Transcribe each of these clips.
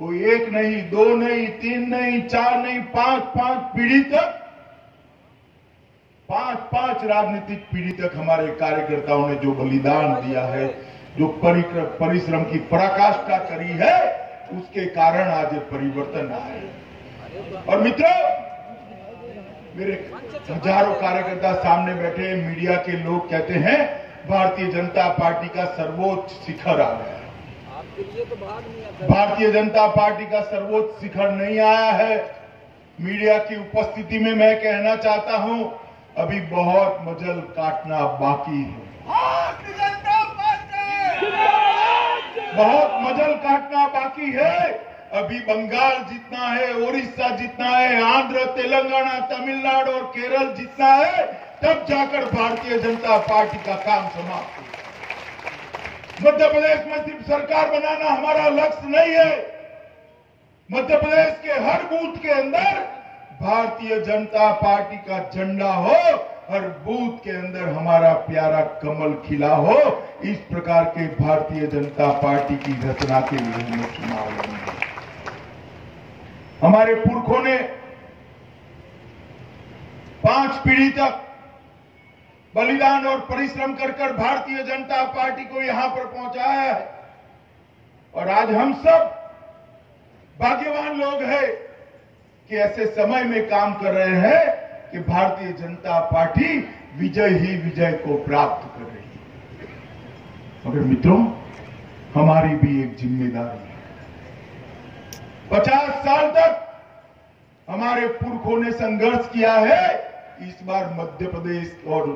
कोई एक नहीं, दो नहीं, तीन नहीं, चार नहीं, पाँच पाँच पीढ़ी तक, पाँच पाँच राजनीतिक पीढ़ी तक हमारे कार्यकर्ताओं ने जो बलिदान दिया है, जो परिश्रम की पराकाष्ठा करी है, उसके कारण आज परिवर्तन आए और मित्रों, मेरे हज़ारों कार्यकर्ता सामने बैठे मीडिया के लोग कहते हैं, भारतीय जनता पार्टी का सर्वोच्च शिखर आ गया भारतीय जनता पार्टी का सर्वोच्च शिखर नहीं आया है। मीडिया की उपस्थिति में मैं कहना चाहता हूँ, अभी बहुत मजल काटना बाकी है। बहुत मजल काटना बाकी है। अभी बंगाल जितना है, ओडिशा जितना है, आंध्र, तेलंगाना, तमिलनाडु और केरल जितना है, तब जाकर भारतीय जनता पार्टी का काम समाप्त मध्य प्रदेश में सिर्फ़ सरकार बनाना हमारा लक्ष्य नहीं है। मध्य प्रदेश के हर बूथ के अंदर भारतीय जनता पार्टी का झंडा हो, हर बूथ के अंदर हमारा प्यारा कमल खिला हो, इस प्रकार के भारतीय जनता पार्टी की रचना के लिए हमें चुनाव लड़ेंगे। हमारे पुरखों ने पाँच पीढ़ी तक बलिदान और परिश्रम कर कर भारतीय जनता पार्टी को यहाँ पर पहुँचाया है। और आज हम सब भाग्यवान लोग हैं कि ऐसे समय में काम कर रहे हैं कि भारतीय जनता पार्टी विजय ही विजय को प्राप्त कर रही है। मगर मित्रों, हमारी भी एक ज़िम्मेदारी है। पचास साल तक हमारे पुरखों ने संघर्ष किया है। इस बार मध्य प्रदेश और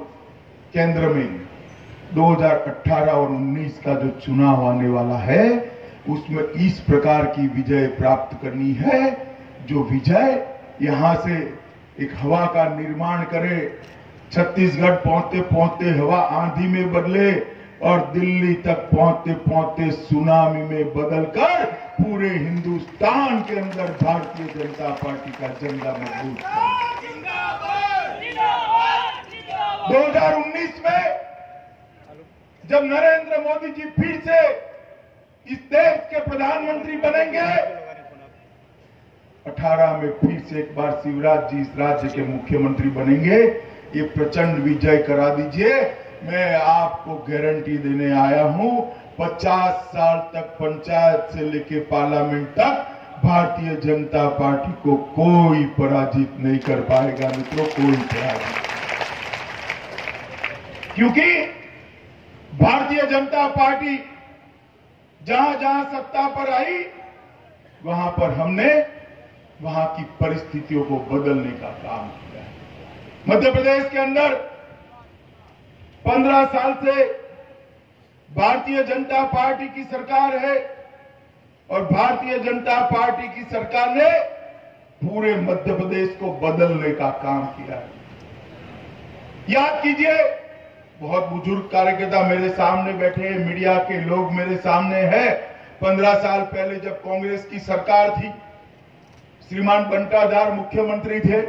केंद्र में। 2018 और 19 का जो चुनाव आने वाला है, उसमें इस प्रकार की विजय प्राप्त करनी है, जो विजय यहाँ से एक हवा का निर्माण करे, छत्तीसगढ़ पहुँचते पहुँचते हवा आंधी में बदले और दिल्ली तक पहुँचते पहुँचते सुनामी में बदलकर पूरे हिंदुस्तान के अंदर भारतीय जनता पार्टी का झंडा मज़बूत करे 2019 में जब नरेंद्र मोदी जी फिर से इस देश के प्रधानमंत्री बनेंगे 18 में फिर से एक बार शिवराज जी इस राज्य के मुख्यमंत्री बनेंगे। ये प्रचंड विजय करा दीजिए। मैं आपको गारंटी देने आया हूँ 50 साल तक पंचायत से लेके पार्लियामेंट तक भारतीय जनता पार्टी को कोई पराजित नहीं कर पाएगा, मित्रों, कोई पराजित क्योंकि भारतीय जनता पार्टी जहाँ जहाँ सत्ता पर आई, वहाँ पर हमने वहाँ की परिस्थितियों को बदलने का काम किया मध्य प्रदेश के अंदर 15 साल से भारतीय जनता पार्टी की सरकार है और भारतीय जनता पार्टी की सरकार ने पूरे मध्य प्रदेश को बदलने का काम किया याद कीजिए बहुत बुज़ुर्ग कार्यकर्ता मेरे सामने बैठे हैं, मीडिया के लोग मेरे सामने हैं। पंद्रह साल पहले जब कांग्रेस की सरकार थी, श्रीमान बंटाधार मुख्यमंत्री थे,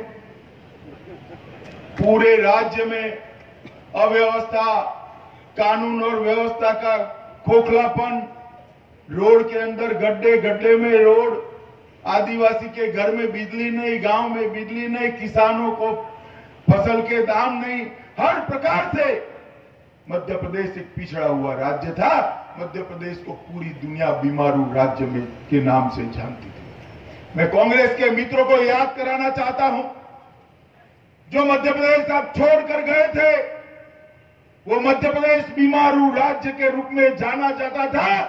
पूरे राज्य में अव्यवस्था, कानून और व्यवस्था का खोखलापन, रोड के अंदर गड्ढे गड्ढे में रोड, आदिवासी के घर में बिजली नहीं, गाँव में बिजली नहीं, किसानों को फ़सल के दाम नहीं, हर प्रकार से मध्य प्रदेश एक पिछड़ा हुआ राज्य था। मध्य प्रदेश को पूरी दुनिया बीमारू राज्य में के नाम से जानती थी। मैं कांग्रेस के मित्रों को याद कराना चाहता हूँ। जो मध्य प्रदेश आप छोड़कर गए थे, वो मध्य प्रदेश बीमारू राज्य के रूप में जाना जाता था।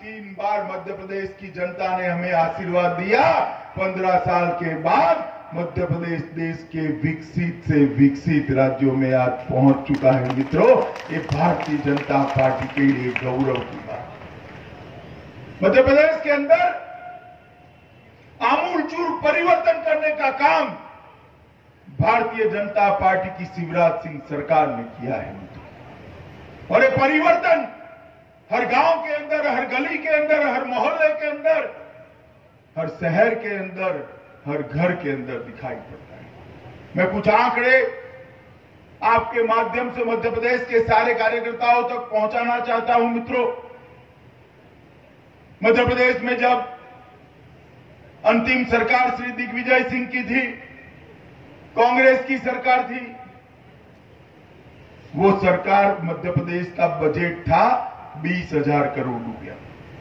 तीन बार मध्य प्रदेश की जनता ने हमें आशीर्वाद दिया। पंद्रह साल के बाद मध्य प्रदेश देश के विकसित से विकसित राज्यों में आज पहुँच चुका है मित्रों, ये भारतीय जनता पार्टी के लिए गौरव की बात। मध्य प्रदेश के अंदर आमूलचूल परिवर्तन करने का काम भारतीय जनता पार्टी की शिवराज सिंह सरकार ने किया है मित्रों। और ये परिवर्तन हर गाँव के अंदर, हर गली के अंदर, हर मोहल्ले के अंदर, हर शहर के अंदर हर घर के अंदर दिखाई पड़ता है। मैं कुछ आंकड़े आपके माध्यम से मध्य प्रदेश के सारे कार्यकर्ताओं तक पहुंचाना चाहता हूँ, मित्रों। मध्य प्रदेश में जब अंतिम सरकार श्री दिग्विजय सिंह की थी, कांग्रेस की सरकार थी, वो सरकार मध्य प्रदेश का बजट था बीस हज़ार करोड़ रुपया।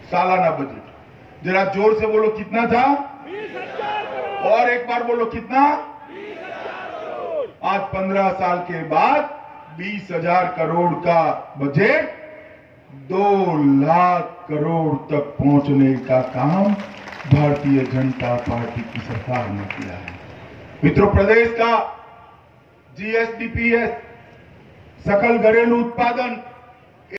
सालाना बजट। जरा ज़ोर से बोलो, कितना था? और एक बार बोलो कितना? आज पंद्रह साल के बाद बीस हज़ार करोड़ का बजट दो लाख करोड़ तक पहुँचने का काम भारतीय जनता पार्टी की सरकार ने किया है। मित्रों, प्रदेश का जीएसडीपीएस सकल घरेलू उत्पादन